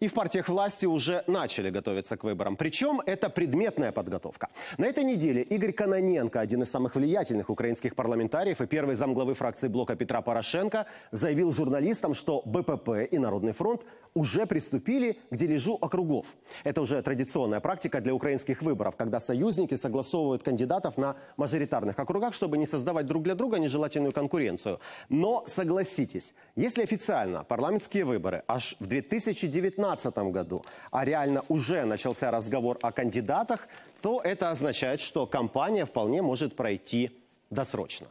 И в партиях власти уже начали готовиться к выборам. Причем это предметная подготовка. На этой неделе Игорь Каноненко, один из самых влиятельных украинских парламентариев и первый замглавы фракции блока Петра Порошенко, заявил журналистам, что БПП и Народный фронт уже приступили к дележу округов. Это уже традиционная практика для украинских выборов, когда союзники согласовывают кандидатов на мажоритарных округах, чтобы не создавать друг для друга нежелательную конкуренцию. Но согласитесь, если официально парламентские выборы аж в 2019 2019 году, а реально уже начался разговор о кандидатах, то это означает, что кампания вполне может пройти досрочно.